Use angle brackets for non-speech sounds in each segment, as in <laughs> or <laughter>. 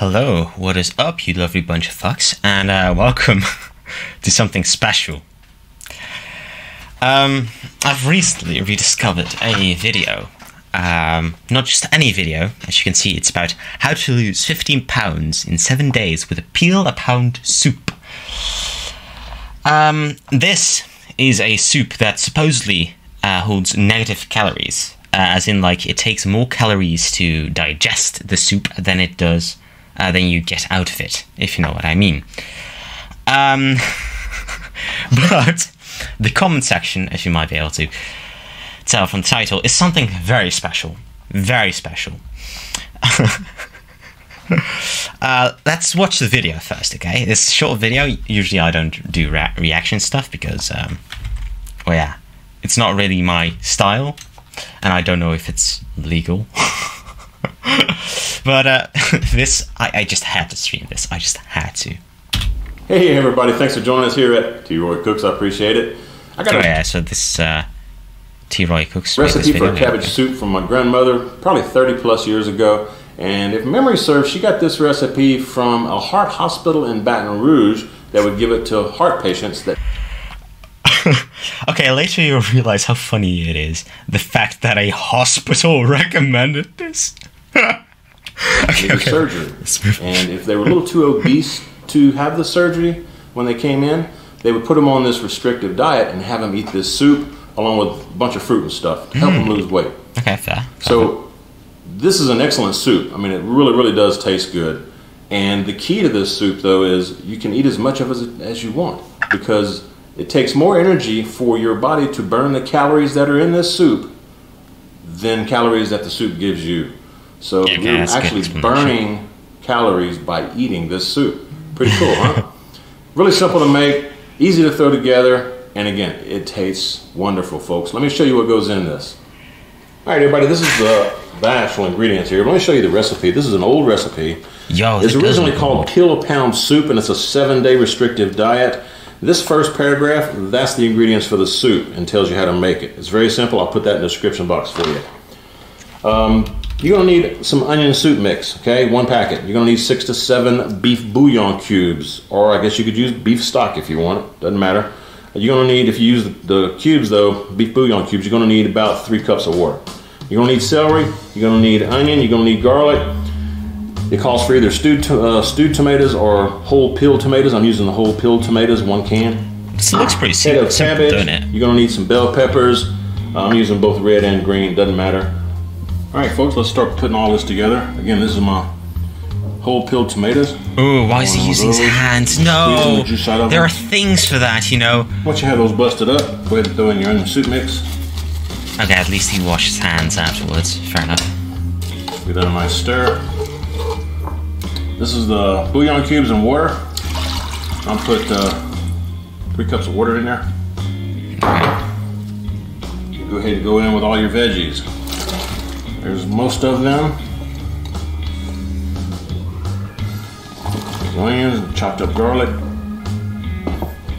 Hello, what is up, you lovely bunch of fucks, and uh, <laughs> welcome to something special. Um, I've recently rediscovered a video. Um, not just any video, as you can see, it's about how to lose 15 pounds in 7 days with a peel a pound soup. Um, this is a soup that supposedly uh, holds negative calories, uh, as in, like, it takes more calories to digest the soup than it does uh, than you get out of it, if you know what I mean. Um, <laughs> but the comment section, as you might be able to tell from the title, is something very special. Very special. <laughs> uh, let's watch the video first, okay? This short video. Usually, I don't do re- reaction stuff because, um, well, yeah, it's not really my style, and I don't know if it's legal. <laughs> but uh, <laughs> this, I, I just had to stream this. I just had to. Hey everybody, thanks for joining us here at T. Roy Cooks. I appreciate it. I got Oh a yeah, so this uh, T. Roy Cooks recipe for a cabbage soup from my grandmother, probably 30 plus years ago. And if memory serves, she got this recipe from a heart hospital in Baton Rouge that would give it to heart patients that <laughs> okay, later you'll realize how funny it is. The fact that a hospital <laughs> recommended this. <laughs> okay, okay. surgery. Let's move on. And if they were a little too obese to have the surgery when they came in, they would put them on this restrictive diet and have them eat this soup along with a bunch of fruit and stuff to help them mm. lose weight. Okay, fair. So this is an excellent soup. I mean, it really, really does taste good. And the key to this soup, though, is you can eat as much of it as you want because it takes more energy for your body to burn the calories that are in this soup than calories that the soup gives you. So Yeah, you're actually burning calories by eating this soup. Pretty cool, huh? Really simple to make, easy to throw together, and again, it tastes wonderful, folks. Let me show you what goes in this. All right, everybody, this is the, actual ingredients here. Let me show you the recipe. This is an old recipe. Yo, It's originally called Kill a Pound Soup, and it's a seven day restrictive diet. This first paragraph, that's the ingredients for the soup and tells you how to make it. It's very simple. I'll put that in the description box for you. Um, you're going to need some onion soup mix, okay? One packet. You're going to need six to seven beef bouillon cubes, or I guess you could use beef stock if you want it. Doesn't matter. You're going to need, if you use the, the cubes though, beef bouillon cubes, you're going to need about three cups of water. You're going to need celery. You're going to need onion. You're going to need garlic. It calls for either stewed, to, uh, stewed tomatoes or whole peeled tomatoes. I'm using the whole peeled tomatoes, one can. This looks pretty Head simple, of simple cabbage. doesn't it? You're gonna need some bell peppers. I'm using both red and green. Doesn't matter. All right, folks. Let's start putting all this together. Again, this is my whole peeled tomatoes. Ooh, why is he using his hands? No! the juice out of There are things for that, you know. Once you have those busted up, go ahead and throw in your onion soup mix. Okay, at least he washed his hands afterwards. Fair enough. Give that a nice stir. This is the bouillon cubes and water. I'll put uh, three cups of water in there. Go ahead and go in with all your veggies. There's most of them. Onions, chopped up garlic.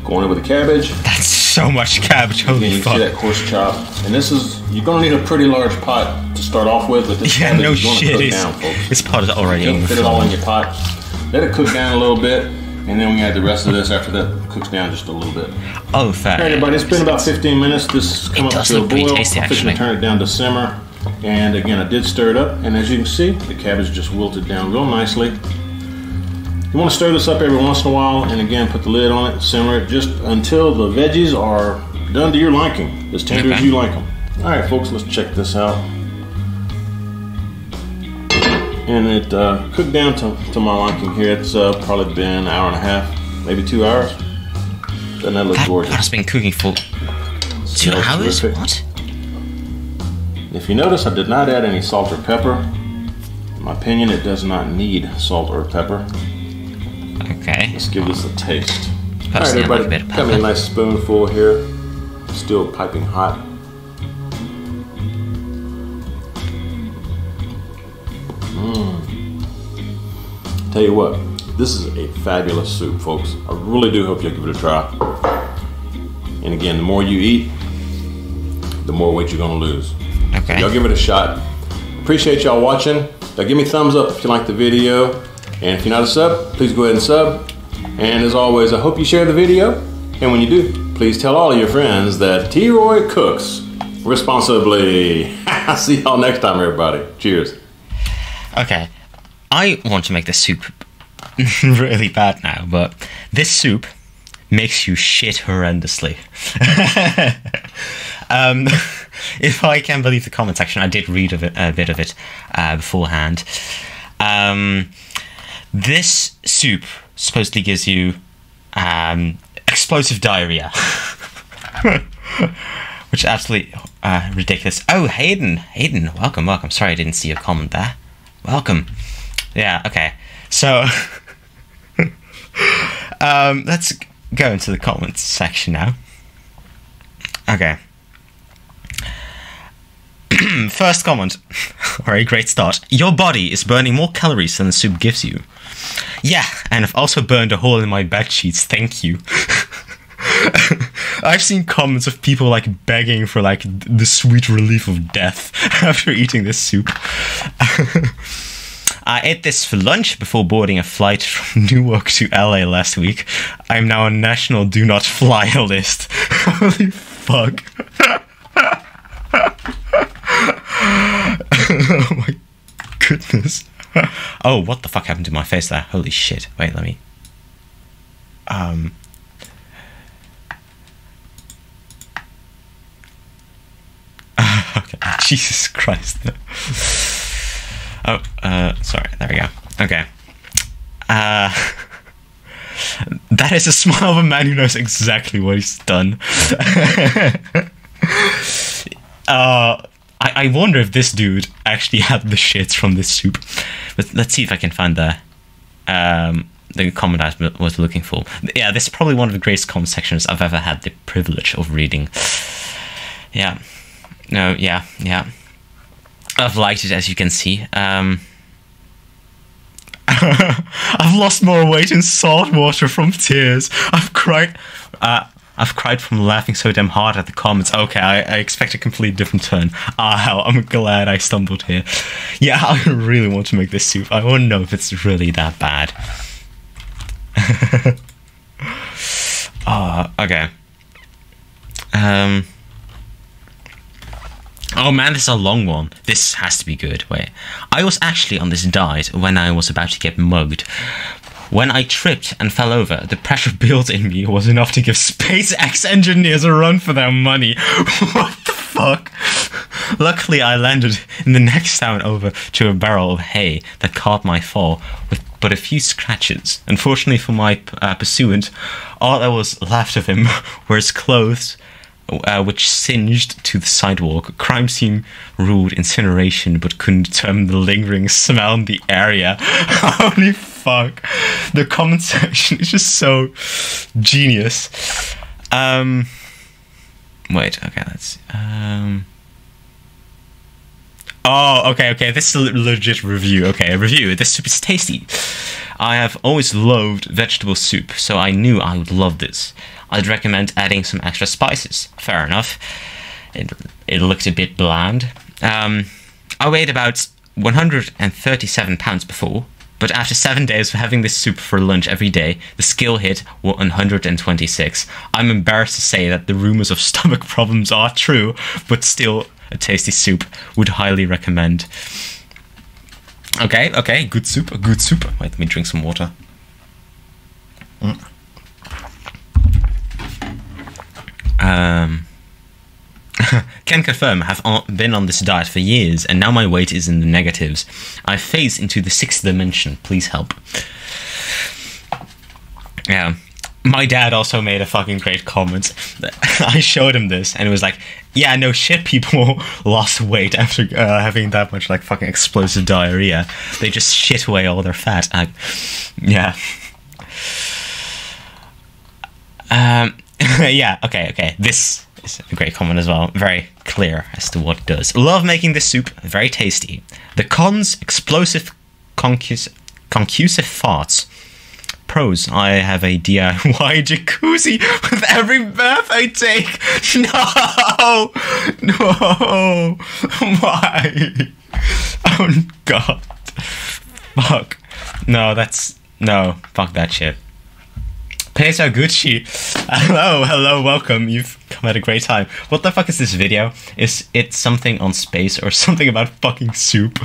Going in with the cabbage. That's so much cabbage. Holy you fuck. see that coarse chop. And this is, you're gonna need a pretty large pot to start off with, but this Yeah, no shit. It's, down, folks. this pot is already You'll fit it all in your pot. Let it cook down a little bit, and then we add the rest of this after that cooks down just a little bit. Oh. All right, everybody, it's been about 15 minutes. This has come It up to a boil. tasty, I'm fixing to actually. turn it down to simmer. And again, I did stir it up, and as you can see, the cabbage just wilted down real nicely. You want to stir this up every once in a while, and again, put the lid on it, simmer it just until the veggies are done to your liking, as tender as you like them. All right, folks, let's check this out. And it uh, cooked down to, to my liking here. It's uh, probably been an hour and a half, maybe two hours. Doesn't that look That gorgeous? pot has been cooking for two hours? terrific. What? If you notice, I did not add any salt or pepper. In my opinion, it does not need salt or pepper. Okay. Let's give this a taste. All right, Personally, like a everybody, got me a nice spoonful here. Still piping hot. Mmm. Tell you what, this is a fabulous soup, folks. I really do hope you'll give it a try. And again, the more you eat, the more weight you're gonna lose. Okay. Y'all give it a shot. Appreciate y'all watching. Now give me a thumbs up if you like the video. And if you're not a sub, please go ahead and sub. And as always, I hope you share the video. And when you do, please tell all your friends that T. Roy cooks responsibly. <laughs> I'll see y'all next time, everybody. Cheers. Okay, I want to make this soup <laughs> really bad now, but this soup makes you shit horrendously. <laughs> um, <laughs> if I can believe the comment section, I did read a bit, a bit of it uh, beforehand. Um, this soup supposedly gives you um, explosive diarrhea. <laughs> Which is absolutely uh, ridiculous. Oh, Hayden, Hayden, welcome, welcome. Sorry, I didn't see your comment there. Welcome. Yeah, okay. So, <laughs> um, let's go into the comments section now. Okay. <clears throat> First comment, <laughs> or a great start. Your body is burning more calories than the soup gives you. Yeah, and I've also burned a hole in my bed sheets. Thank you. <laughs> I've seen comments of people like begging for like the sweet relief of death <laughs> after eating this soup. I ate this for lunch before boarding a flight from Newark to LA last week. I'm now on national do not fly list. Holy fuck. <laughs> oh my goodness. <laughs> Oh, what the fuck happened to my face there? Holy shit. Wait, let me. Um. <laughs> okay. Jesus Christ. Oh, uh, sorry. There we go. Okay. Uh, that is a smile of a man who knows exactly what he's done. uh, I, I wonder if this dude actually <laughs> had the shits from this soup. But let's see if I can find the um, the comment I was looking for. Yeah, this is probably one of the greatest comment sections I've ever had the privilege of reading. Yeah. No, yeah, yeah. I've liked it as you can see. Um, <laughs> I've lost more weight in salt water from tears. I've cried. Uh, I've cried from laughing so damn hard at the comments. Okay, I, I expect a completely different turn. Ah, hell, I'm glad I stumbled here. Yeah, <laughs> I really want to make this soup. I want to know if it's really that bad. <laughs> Ah, oh, okay. Um. Oh man, this is a long one. This has to be good. Wait. I was actually on this diet when I was about to get mugged. When I tripped and fell over, the pressure built in me was enough to give SpaceX engineers a run for their money. <laughs> what the fuck? Luckily, I landed in the next town over to a barrel of hay that caught my fall with but a few scratches. Unfortunately for my uh, pursuant, all that was left of him <laughs> were his clothes, uh, which singed to the sidewalk. Crime scene ruled incineration, but couldn't determine the lingering smell in the area. <laughs> Holy fuck. The comment <laughs> section is just so genius. Um, wait, okay, let's. Um, oh, okay, okay, this is a legit review. Okay, a review. This soup is tasty. I have always loathed vegetable soup, so I knew I would love this. I'd recommend adding some extra spices. Fair enough. It, it looked a bit bland. Um, I weighed about 137 pounds before, but after seven days of having this soup for lunch every day, the scale hit 126. I'm embarrassed to say that the rumors of stomach <laughs> problems are true, but still a tasty soup. Would highly recommend. Okay, okay, good soup, good soup. Wait, let me drink some water. Mm. Um, <laughs> can confirm have been on this diet for years and now my weight is in the negatives. I phase into the sixth dimension. Please help. Yeah. My dad also made a fucking great comment. <laughs> I showed him this and it was like, yeah, no shit, people <laughs> lost weight after uh, having that much like fucking explosive diarrhea. They just shit away all their fat. I, yeah. Um, yeah, okay, okay. This is a great comment as well. Very clear as to what it does. Love making this soup. Very tasty. The cons, explosive, concus- concussive farts. Pros, I have a DIY <laughs> jacuzzi with every bath I take. <laughs> No! No! Why? <laughs> Oh, God. Fuck. No, that's no. Fuck that shit. Peso Gucci. <laughs> Hello, hello, welcome. You've come at a great time. What the fuck is this video? Is it something on space or <laughs> something about fucking soup? <laughs>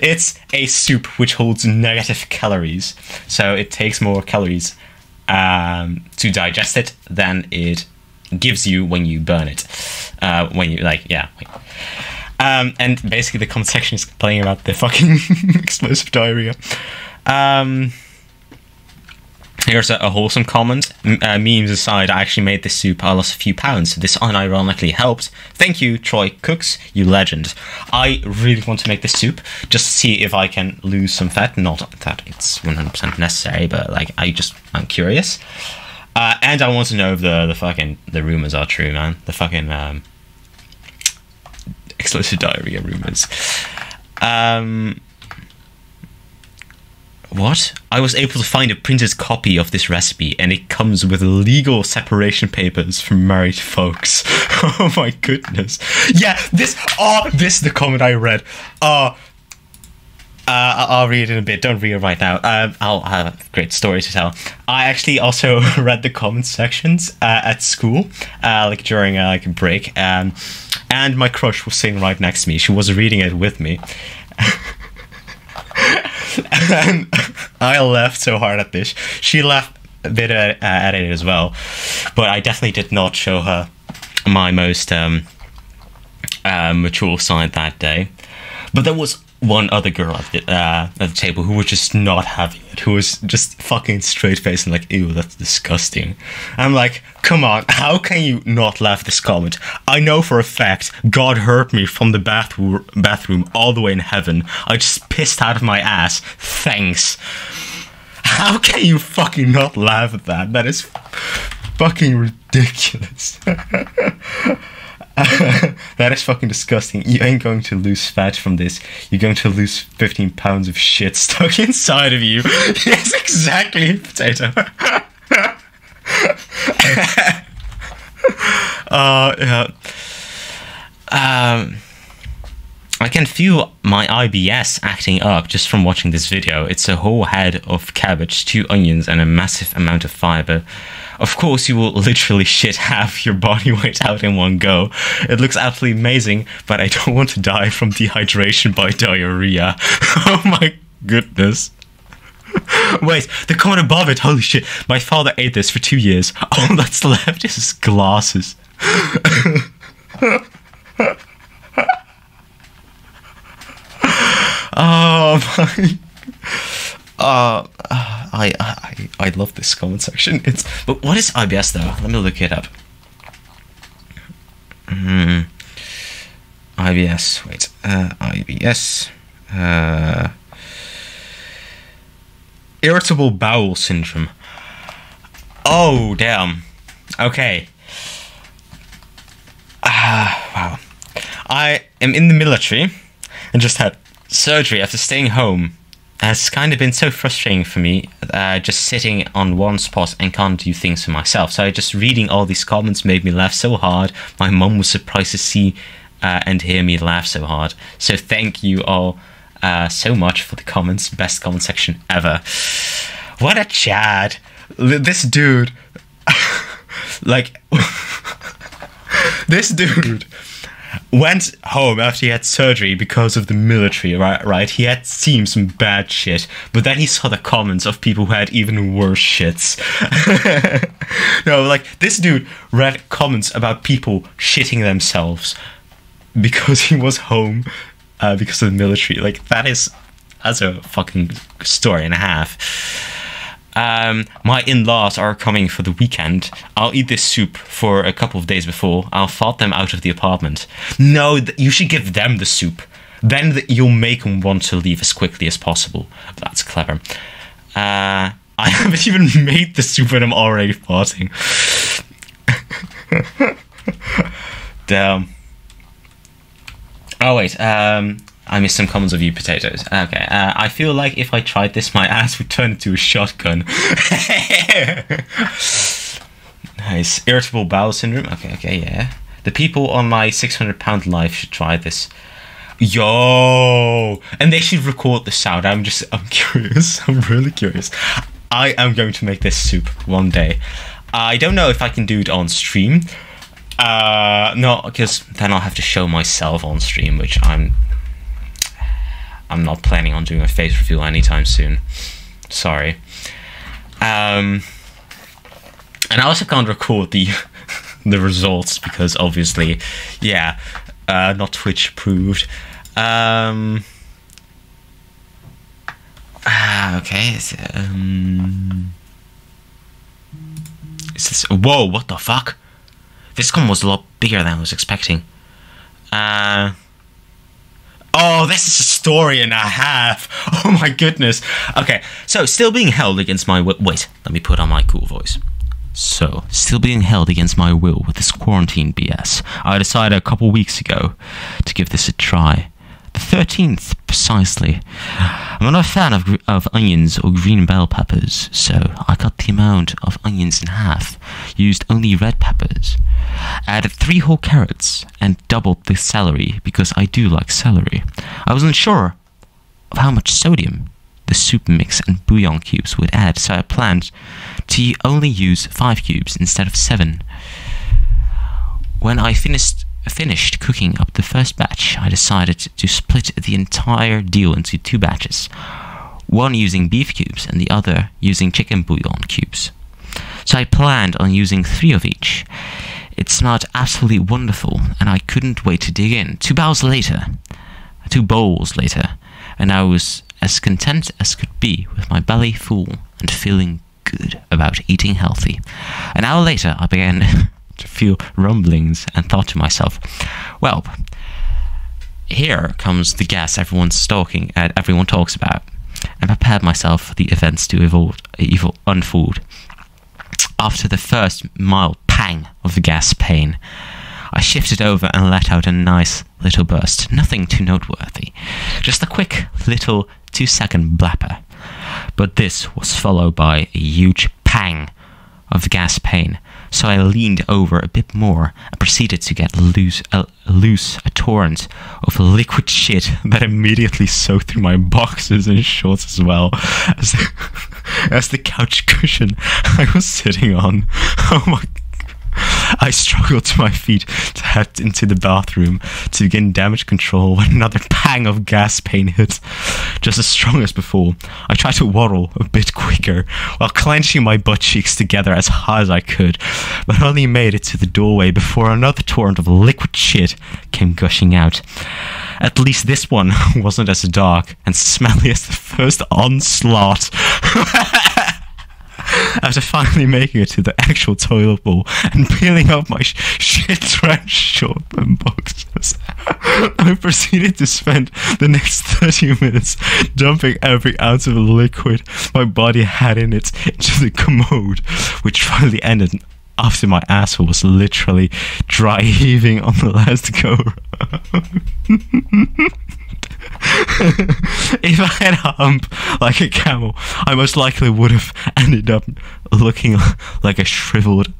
it's a soup which holds negative calories. So it takes more calories um, to digest it than it gives you when you burn it. Uh, when you, like, yeah. Um, and basically the comment section is complaining about the fucking explosive diarrhea. Um, Here's a, a wholesome comment. M- uh, memes aside, I actually made this soup. I lost a few pounds. This unironically helped. Thank you, Troy Cooks, you legend. I really want to make this soup just to see if I can lose some fat. Not that it's 100% necessary, but like I just I'm curious. Uh, and I want to know if the the fucking the rumors are true, man. The fucking um, explosive diarrhea rumors. Um, what? I was able to find a printed copy of this recipe, and it comes with legal separation papers from married folks. <laughs> oh my goodness! Yeah, this. Oh, this is the comment I read. Uh, uh, I'll read it in a bit. Don't read it right now. Um, I'll have a great story to tell. I actually also <laughs> read the comment sections uh, at school, uh, like during uh, like a break, um, and my crush was sitting right next to me. She was reading it with me. <laughs> <laughs> and I laughed so hard at this. She laughed a bit at, at it as well, but I definitely did not show her my most um, uh, mature side that day. But there was one other girl at the, uh, at the table who was just not having it, who was just fucking straight faced and like, ew, that's disgusting. I'm like, come on, how can you not laugh this comment? I know for a fact God heard me from the bathroom, bathroom all the way in heaven. I just pissed out of my ass. Thanks. How can you fucking not laugh at that? That is fucking ridiculous. <laughs> <laughs> that is fucking disgusting. You ain't going to lose fat from this. You're going to lose 15 pounds of shit stuck <laughs> inside of you. <laughs> yes, exactly, potato. uh, yeah. Um, I can feel my IBS acting up just from watching this video. It's a whole head of cabbage, two onions, and a massive amount of fiber. Of course, you will literally shit half your body <laughs> weight out in one go. It looks absolutely amazing, but I don't want to die from dehydration by diarrhea. <laughs> oh my goodness. <laughs> Wait, the comment above it, holy shit. My father ate this for two years. All that's left is his glasses. oh my. Uh, I, I I love this comment section. It's but what is IBS though? Let me look it up. Hmm. IBS. Wait. Uh, IBS. Uh, irritable bowel syndrome. Oh damn. Okay. Ah, wow. I am in the military and just had surgery after staying home has kind of been so frustrating for me, uh, just sitting on one spot and can't do things for myself. So just reading all these comments made me laugh so hard. My mum was surprised to see uh, and hear me laugh so hard. So thank you all uh, so much for the comments. Best comment section ever. What a Chad! This dude, <laughs> like, <laughs> this dude went home after he had surgery because of the military, right? Right? He had seen some bad shit, but then he saw the comments of people who had even worse shits. <laughs> no, like this dude read comments about people shitting themselves because he was home uh, because of the military. Like that is that's a fucking story and a half. Um, my in-laws are coming for the weekend. I'll eat this soup for a couple of days before. I'll fart them out of the apartment. No, th- you should give them the soup. Then th- you'll make them want to leave as quickly as possible. That's clever. Uh, <laughs> I haven't even made the soup and I'm already farting. <laughs> Damn. Oh wait, um, I missed some comments of you potatoes. Okay, uh, I feel like if I tried this, my <laughs> ass would turn into a shotgun. <laughs> nice. Irritable bowel syndrome. Okay, okay, yeah. The people on my 600 pound life should try this. Yo, and they should record the sound. I'm just, I'm <laughs> curious. I'm really curious. I am going to make this soup one day. I don't know if I can do it on stream. Uh, no, because then I'll have to show myself on stream, which I'm, I'm not planning on doing a face reveal anytime soon. Sorry. Um, and I also can't record the <laughs> the results because obviously, yeah, uh, not Twitch approved. Um, ah, okay. Is, um, is this? Whoa! What the fuck? This one was a lot bigger than I was expecting. Uh. Oh, this is a story and a half. <laughs> Oh my goodness. Okay, so still being held against my will. Wait, let me put on my cool voice. So, still being held against my will with this quarantine BS, I decided a couple weeks ago to give this a try. The 13th, precisely. I'm not a fan of, of onions or green bell peppers, so I cut the amount of onions in half, used only red peppers, added three whole carrots, and doubled the celery because I do like celery. I wasn't sure of how much sodium the soup mix and bouillon cubes would add, so I planned to only use five cubes instead of seven. When I finished finished cooking up the first batch, I decided to split the entire deal into two batches, one using beef cubes and the other using chicken bouillon cubes. So I planned on using three of each. It smelled absolutely wonderful, and I couldn't wait to dig in. Two bowls later, two bowls later, and I was as content as could be with my belly full and feeling good about eating healthy. An hour later, I began <laughs> to few rumblings and thought to myself, well, here comes the gas everyone's talking, uh, everyone talks about, and prepared myself for the events to evolve, evil, unfold. After the first mild pang of the gas pain, I shifted over and let out a nice little burst. Nothing too noteworthy. Just a quick little two second blapper. But this was followed by a huge pang of gas pain, so I leaned over a bit more and proceeded to get loose, uh, loose a torrent of liquid shit <laughs> that immediately soaked through my boxes and shorts as well as the, <laughs> as the couch cushion I was sitting on. <laughs> Oh my <laughs> I struggled to my feet to head into the bathroom to begin damage control when another pang of gas pain hit. Just as strong as before, I tried to waddle a bit quicker while clenching my butt cheeks together as hard as I could, but only made it to the doorway before another torrent of liquid shit came gushing out. At least this one <laughs> wasn't as dark and smelly as the first onslaught. <laughs> <laughs> After finally making it to the actual toilet bowl and peeling off my sh- shit drenched short and boxers, <laughs> I proceeded to spend the next 30 minutes dumping every ounce of liquid my body had in it into the commode, which finally ended after my asshole was literally dry heaving on the last go. <laughs> <laughs> if I had a hump like a camel, I most likely would have ended up looking <laughs> like a shriveled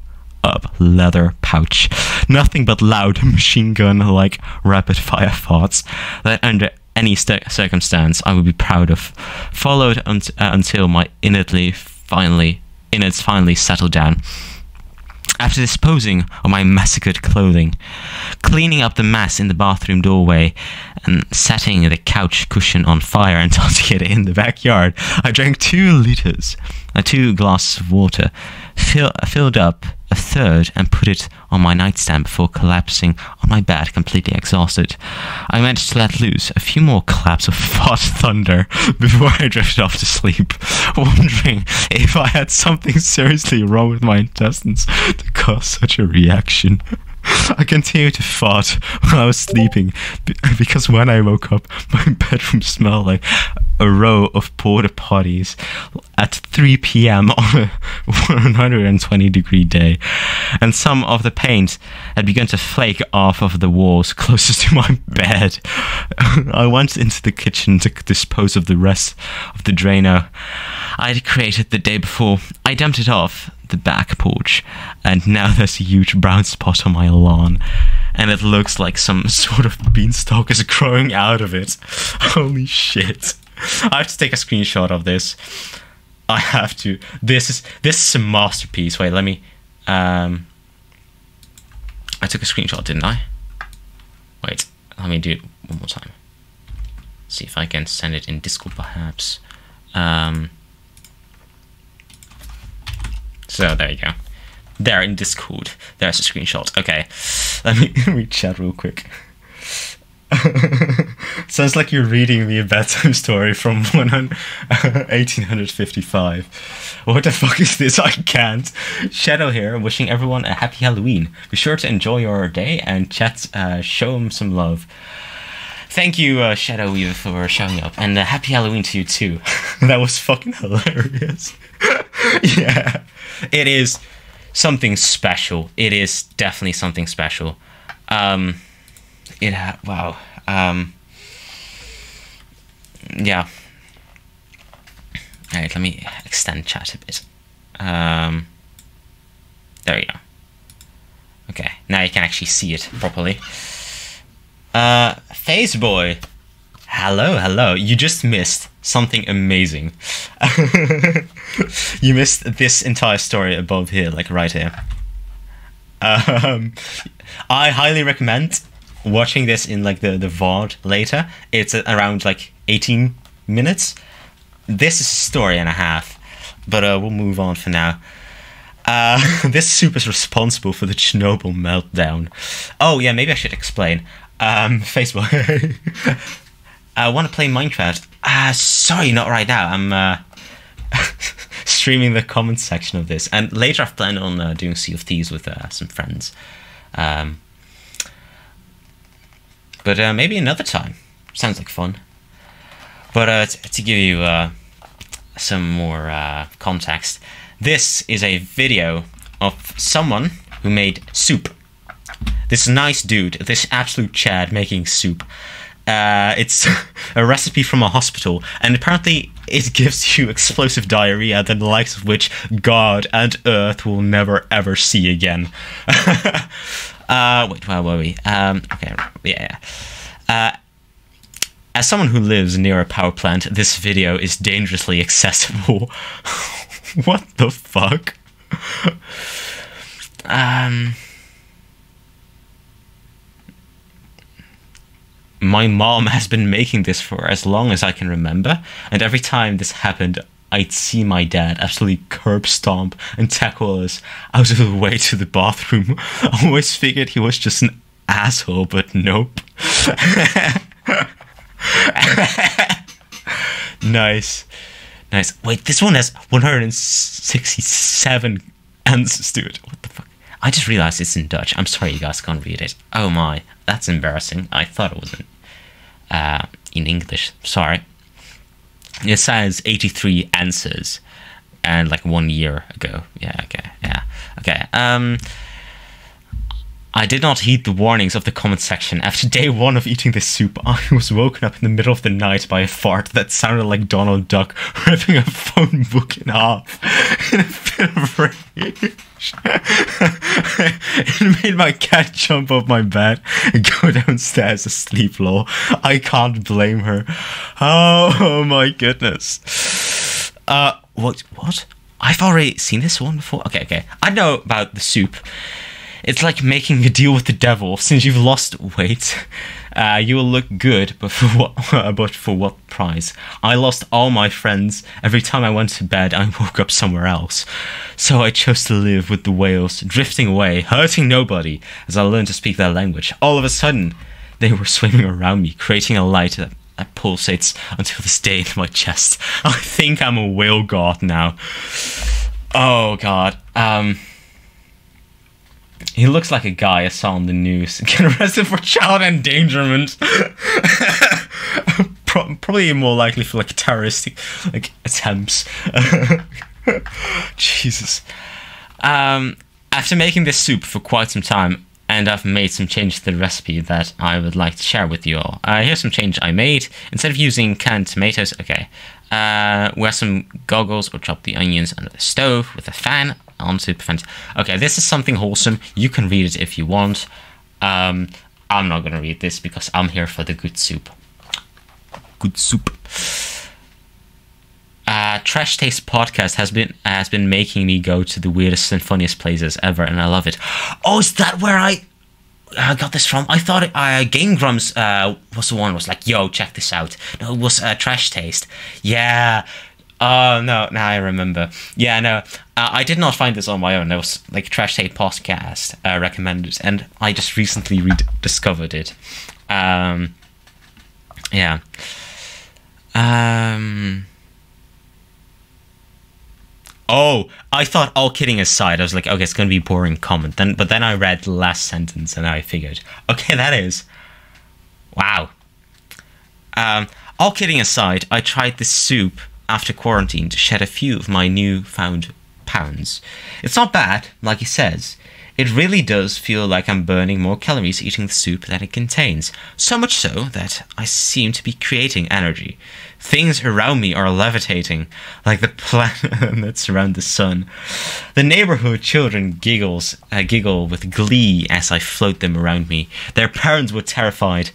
up leather pouch. Nothing but loud <laughs> machine gun like rapid fire thoughts that under any st- circumstance I would be proud of, followed un- uh, until my innately finally innards finally settled down. After disposing of my massacred clothing, cleaning up the mess in the bathroom doorway, and setting the couch cushion on fire and <laughs> tossing it in the backyard, I drank two liters, uh, two glasses of water, fill, filled up a third, and put it on my nightstand before collapsing on my bed, completely exhausted. I managed to let loose a few more claps of <laughs> hot thunder <laughs> before I drifted off to sleep, wondering if I had something seriously wrong with my intestines to cause such a reaction. <laughs> I continued to fart <laughs> while I was sleeping because when I woke up, <laughs> my bedroom smelled like a row of porta potties at 3 p.m. on a 120 degree day, and some of the paint had begun to flake off of the walls closest to my bed. <laughs> I went into the kitchen to dispose of the rest of the Drano I had created the day before. I dumped it off the back porch, and now <laughs> there's a huge brown spot on my lawn and it looks like some <laughs> sort of beanstalk is growing out of it. Holy shit. I have to take a screenshot of this. I have to. This is this is a masterpiece. Wait, let me um I took a screenshot, didn't I? Wait, let me do it one more time. See if I can send it in Discord perhaps. Um so there you go there in Discord. There's a screenshot. Okay, <laughs> let me read chat real quick. <laughs> Sounds like you're reading me a bedtime <laughs> story from 1855. <laughs> What the fuck is this? I can't. Shadow here, wishing everyone a happy Halloween. Be sure to enjoy your day and chat, uh, show them some love. Thank you, uh, Shadow Weaver, for showing up, and uh, happy Halloween to you too. that was fucking hilarious. yeah, it is something special. It is definitely something special. Um, it wow. Um, yeah. All right, let me extend chat a bit. Um, there you go. Okay, now you can actually see it properly. Uh, Boy. Hello, hello. You just missed something amazing. <laughs> you missed this entire story above here, like right here. Um, I highly recommend watching this in like the the VOD later. It's around like 18 minutes. This is a story and a half, but uh, we'll move on for now. Uh, <laughs> this soup is responsible for the Chernobyl meltdown. Oh yeah, maybe I should explain. Um, <laughs> Facebook. <laughs> I want to play Minecraft. Uh, sorry, not right now. I'm uh, streaming the comments section of this. And later I've planned on uh, doing Sea of Thieves with uh, some friends. Um, but uh, maybe another time. Sounds like fun. But uh, to give you uh, some more uh, context, this is a video of someone who made soup. This nice dude, this absolute Chad making soup. Uh, it's <laughs> a recipe from a hospital, and apparently it gives you explosive diarrhea, the likes of which God and Earth will never ever see again. <laughs> uh, wait, where were we? Um, okay, yeah. Uh, as someone who lives near a power plant, this video is dangerously accessible. <laughs> what the fuck? um. my mom has been making this for as long as I can remember, and every time this happened, I'd see my dad absolutely curb stomp and tackle us out of the way to the bathroom. <laughs> I always figured he was just an asshole, but nope. <laughs> nice. Nice. Wait, this one has 167 answers to it. What the fuck? I just realized it's in Dutch. I'm sorry you guys can't read it. Oh my, that's embarrassing. I thought it was in uh, in English. Sorry. It says 83 answers and like one year ago. Yeah, okay, yeah. Okay. Um I did not heed the warnings of the comment section. After day one of eating this soup, <laughs> I was woken up in the middle of the night by a fart that sounded like Donald Duck <laughs> ripping a phone book in half <laughs> in a fit of rage. it made my cat jump off my bed and go downstairs to sleep low. I can't blame her. Oh, my goodness. Uh, what? What? I've already seen this one before. Okay, okay. I know about the soup. It's like making a deal with the devil. Since you've lost weight, uh, you will look good, but for what? <laughs> but for what price? I lost all my friends. Every time I went to bed, I woke up somewhere else. So I chose to live with the whales, drifting away, hurting nobody. As I learned to speak their language, all of a sudden, they were swimming around me, creating a light that that pulsates until this day in my chest. <laughs> I think I'm a whale god now. Oh god. Um he looks like a guy I saw on the news. Get <laughs> arrested for child endangerment. <laughs> Probably more likely for like terroristic like attempts. <laughs> Jesus. Um, after making this soup for quite some time, and I've made some changes to the recipe that I would like to share with you all. Uh, here's some change I made. Instead of using canned tomatoes, okay, uh, wear some goggles or chop the onions under the stove with a fan on to prevent. Okay, this is something wholesome. You can read it if you want. Um, I'm not gonna read this because I'm here for the good soup. Good soup. Uh, Trash Taste podcast has been has been making me go to the weirdest and funniest places ever, and I love it. Oh, is that where I I got this from? I thought it, uh, Game Grumps uh, was the one was like, "Yo, check this out." No, it was uh, Trash Taste. Yeah. Oh no! Now I remember. Yeah, no, uh, I did not find this on my own. It was like Trash Taste podcast uh, recommended, and I just recently rediscovered it. Um, yeah. Um. Oh, I thought all kidding aside, I was like, okay, it's gonna be boring comment. Then but then I read the last sentence and I figured, okay, <laughs> that is Wow. Um, all kidding aside, I tried this soup after quarantine to shed a few of my newfound pounds. It's not bad, like he says. It really does feel like I'm burning more calories eating the soup that it contains. So much so that I seem to be creating energy. Things around me are levitating, like the planets <laughs> around the sun. The neighborhood children giggles, uh, giggle with glee as I float them around me. Their parents were terrified,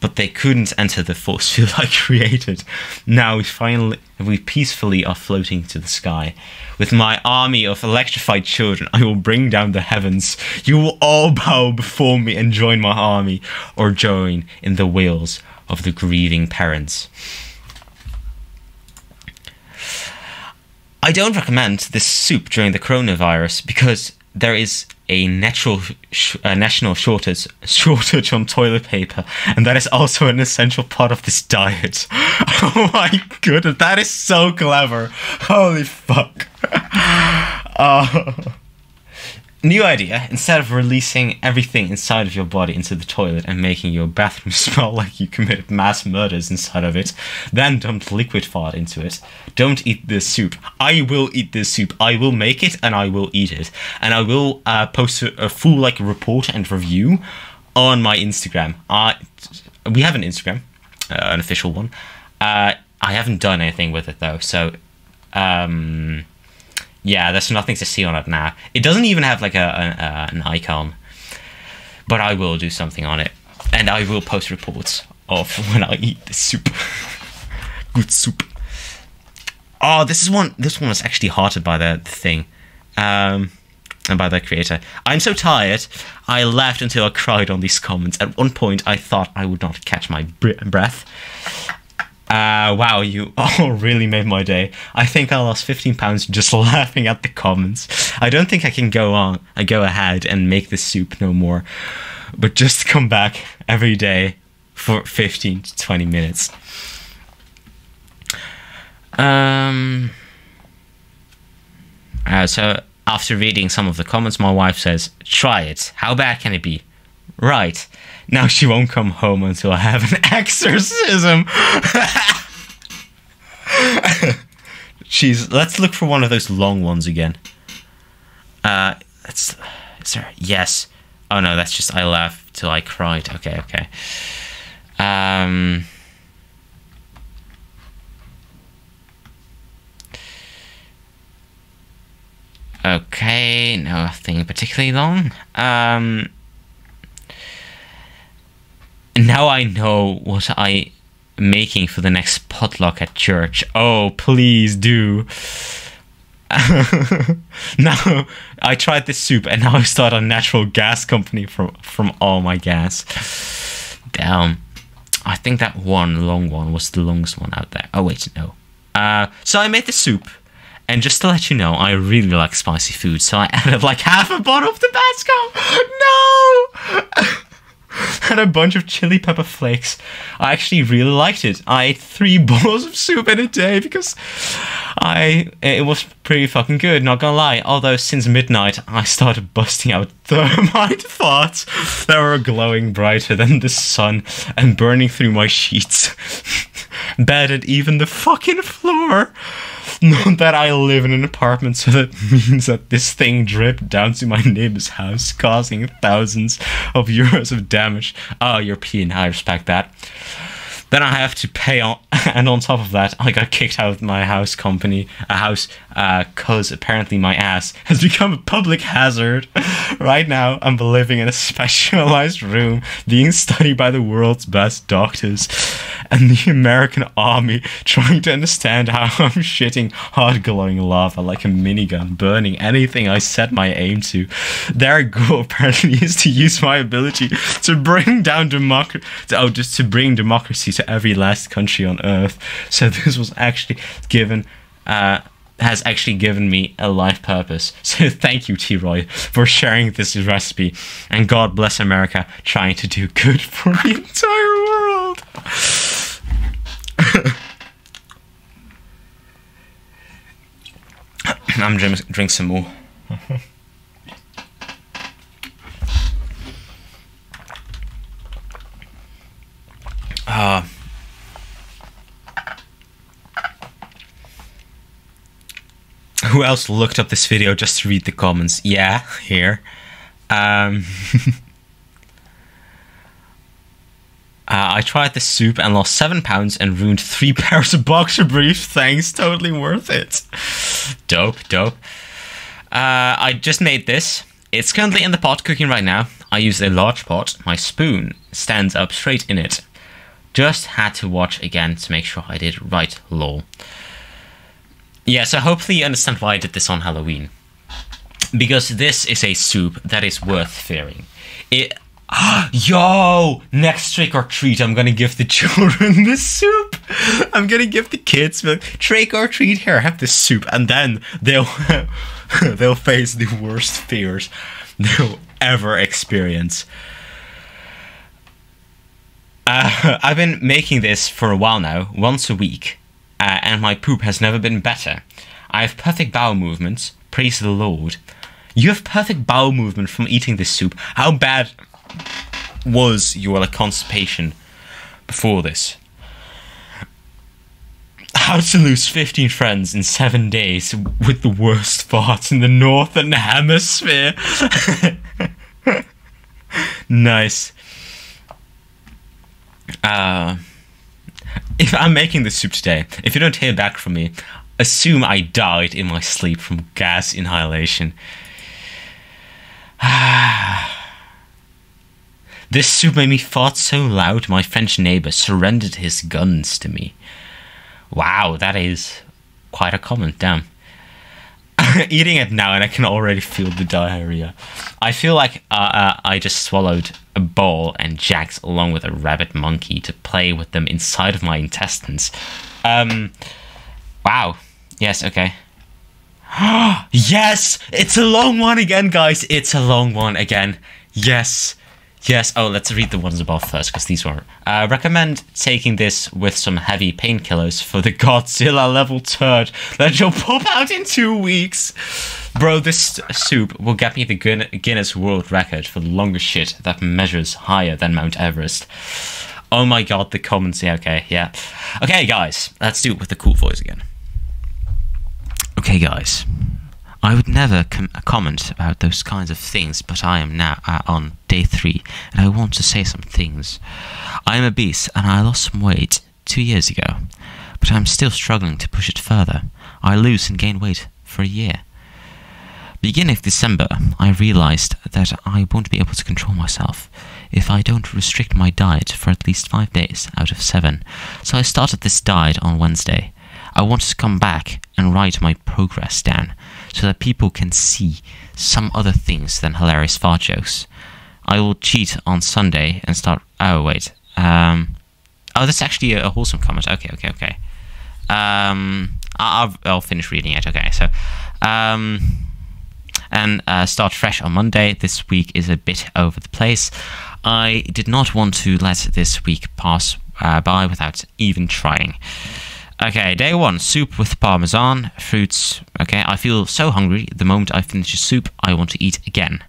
but they couldn't enter the force field I <laughs> created. Now we finally, we peacefully are floating to the sky. With my army of electrified children, I will bring down the heavens. You will all bow before me and join my army, or join in the wails of the grieving parents. I don't recommend this soup during the coronavirus because there is a natural sh- national shortage shortage on toilet paper, and that is also an essential part of this diet. <laughs> Oh my goodness, that is so clever! Holy fuck! Uh, <laughs> new idea: instead of releasing everything inside of your body into the toilet and making your bathroom <laughs> smell like you committed mass murders inside of it, then dump liquid fart into it. Don't eat this soup. I will eat this soup. I will make it and I will eat it, and I will uh, post a, a full like report and review on my Instagram. I we have an Instagram, uh, an official one. Uh, I haven't done anything with it though, so um, yeah, there's nothing to see on it now. It doesn't even have like a, a, an icon, but I will do something on it, and I will post reports of <laughs> when I eat the soup. <laughs> Good soup. Oh, this is one. This one was actually hearted by the, the thing, um, and by the creator. I'm so tired. I laughed until I cried on these comments. At one point, I thought I would not catch my br- breath. Uh, wow, you <laughs> all really made my day. I think I lost 15 pounds just <laughs> laughing at the comments. I don't think I can go on, I go ahead and make the soup no more, but just <laughs> come back every day for 15 to 20 minutes. Um, uh, so after reading some of the comments, my wife says, try it. How bad can it be? Right. Now she won't come home until I have an <laughs> exorcism. Jeez, let's look for one of those long ones again. Uh, that's. is there? Yes. Oh no, that's just I laughed till I cried. Okay, okay. Um. Okay, nothing particularly long. Um. Now I know what I making for the next potluck at church. Oh, please do. <laughs> now I tried this soup and now I start a natural gas company from from all my gas. Damn. I think that one long one was the longest one out there. Oh wait, no. Uh, so I made the soup, and just to let you know, I really like spicy food, so I <laughs> added like half a bottle of Tabasco. <laughs> No. And a bunch of chili pepper flakes. I actually really liked it. I ate three <laughs> bowls of soup in a day because I it was pretty fucking good. Not gonna lie. Although since midnight I started busting out <laughs> thermite thoughts that were glowing brighter than the sun and burning through my sheets. <laughs> bed, and even the fucking floor. <laughs> Not that I live in an apartment, so that <laughs> means that this thing dripped down to my neighbor's house, causing thousands of euros of damage. Ah, oh, European, I respect that. Then I have to pay on, <laughs> and on top of that, I got kicked out of my house company, a house, uh, apparently my ass <laughs> has become a public hazard. <laughs> right now, I'm living in a specialized room, being studied by the world's best doctors, and the American army trying to understand how I'm shitting hot glowing lava like a minigun, burning anything I set my aim to. Their goal apparently is to use my ability to bring down democracy, oh, just to bring democracy to every last country on earth. So <laughs> this was actually given, uh, has actually given me a life purpose. <laughs> So thank you, T. Roy, for sharing this recipe, and God bless America trying to do good <laughs> for the entire world. I'm drink, drink some more. Uh, who else looked up this video just to read the comments? Yeah, here. Um, <laughs> uh, I tried the soup and lost seven pounds and ruined three <laughs> pairs of boxer briefs. Thanks, totally worth it. Dope, dope. Uh, I just made this. It's currently in the pot cooking right now. I use a large pot. My spoon stands up straight in it. Just had to watch again to make sure I did right, lol. Yeah, so hopefully you understand why I did this on Halloween. Because this is a soup that is worth fearing. It <gasps> Yo! Next trick or treat, I'm gonna give the <laughs> children this soup. I'm gonna give the kids the trick or treat. Here, I have this soup, and then they'll <laughs> they'll face the worst fears they'll ever experience. Uh, <laughs> I've been making this for a while now, once a week, uh, and my poop has never been better. I have perfect bowel movements. Praise the Lord. You have perfect bowel movement from eating this soup. How bad was your like, constipation before this? How to lose 15 friends in 7 days with the worst farts in the Northern Hemisphere. <laughs> nice. Uh, if I'm making the soup today, if you don't hear back from me, assume I died in my sleep from gas inhalation. <sighs> this soup made me fart so loud my French neighbor surrendered his guns to me. Wow, that is quite a comment, damn. <laughs> Eating it now and I can already feel the diarrhea. I feel like uh, uh, I just swallowed a ball and jacks along with a rabbit monkey to play with them inside of my intestines. Um, wow. Yes, okay. <gasps> yes! It's a long one again, guys. It's a long one again. Yes. Yes. Oh, let's read the ones above first, because these were. Uh, recommend taking this with some heavy painkillers for the Godzilla level turd that you'll pop out in two weeks. Bro, this soup will get me the Guinness World Record for the longest shit that measures higher than Mount Everest. Oh my god, the comments. Yeah, okay, yeah. Okay, guys, let's do it with the cool voice again. Okay, guys. I would never com comment about those kinds of things, but I am now uh, on day three, and I want to say some things. I am obese, and I lost some weight two years ago, but I'm still struggling to push it further. I lose and gain weight for a year. Beginning of December, I realized that I won't be able to control myself if I don't restrict my diet for at least five days out of seven. So I started this diet on Wednesday. I wanted to come back and write my progress down so that people can see some other things than hilarious fart jokes. I will cheat on Sunday and start. Oh, wait. Um, oh, that's actually a, wholesome comment. Okay, okay, okay. Um, I'll, I'll finish reading it. Okay, so. Um, and uh, start fresh on Monday. This week is a bit over the place. I did not want to let this week pass uh, by without even trying. Okay, day one soup with parmesan, fruits. Okay, I feel so hungry. The moment I finish the soup, I want to eat again.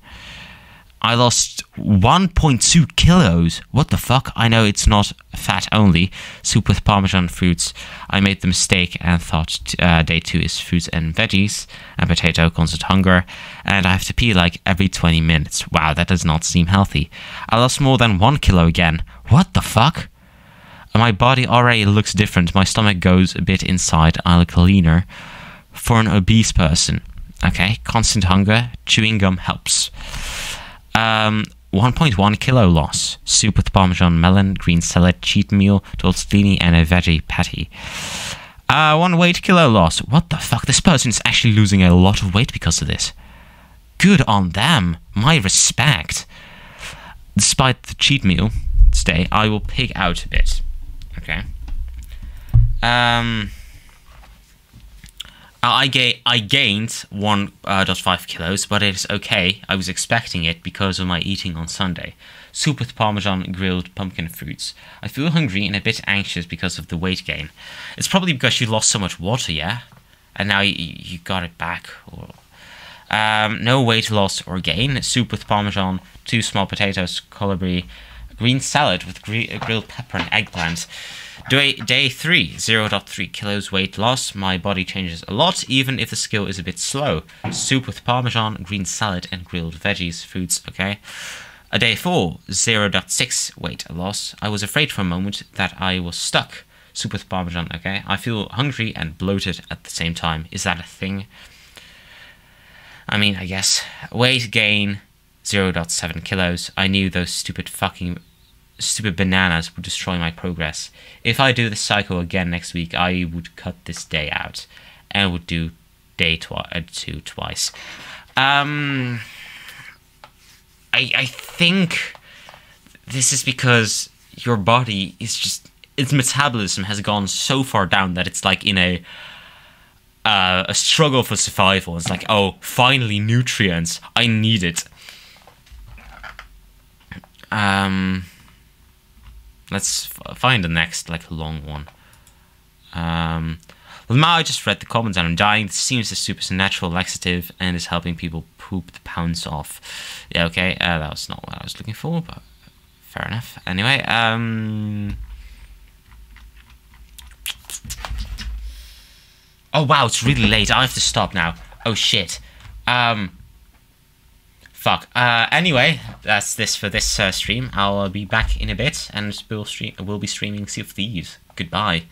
I lost 1.2 kilos. What the fuck? I know it's not fat only. Soup with Parmesan fruits. I made the mistake and thought uh, day two is fruits and veggies and potato, constant hunger. And I have to pee like every 20 minutes. Wow, that does not seem healthy. I lost more than one kilo again. What the fuck? My body already looks different. My stomach goes a bit inside. I look leaner. For an obese person. Okay, constant hunger. Chewing gum helps. Um, 1.1 kilo loss. Soup with Parmesan melon, green salad, cheat meal, tortellini, and a veggie patty. Uh, one weight kilo loss. What the fuck? This person is actually losing a lot of weight because of this. Good on them. My respect. Despite the cheat meal today, I will pig out a bit. Okay. Um. I ga- I gained 1.5 uh, kilos, but it's okay. I was expecting it because of my eating on Sunday. Soup with parmesan grilled pumpkin fruits. I feel hungry and a bit anxious because of the weight gain. It's probably because you lost so much water, yeah? And now you, you got it back. Um, no weight loss or gain. Soup with parmesan, two small potatoes, celery, green salad with gr- grilled pepper and eggplant. Day, day 3, 0.3 kilos weight loss. My body changes a lot, even if the skill is a bit slow. Soup with parmesan, green salad, and grilled veggies, foods, okay? A day 4, 0.6 weight loss. I was afraid for a moment that I was stuck. Soup with parmesan, okay? I feel hungry and bloated at the same time. Is that a thing? I mean, I guess. Weight gain, 0.7 kilos. I knew those stupid fucking stupid bananas would destroy my progress. If I do this cycle again next week, I would cut this day out and would do day twi- uh, two twice. Um, I I think this is because your body is just its metabolism has gone so far down that it's like in a uh, a struggle for survival. It's like, oh, finally nutrients. I need it. Um, let's find the next like long one. Um, well, now I just read the comments and I'm dying. This seems a super natural laxative and is helping people poop the pounds off. Yeah, okay, uh, that was not what I was looking for, but fair enough. Anyway, um. Oh wow, it's really late. I have to stop now. Oh shit. Um. Fuck. Uh, anyway, that's this for this uh, stream. I'll be back in a bit, and we'll stream. We'll be streaming Sea of Thieves. Goodbye.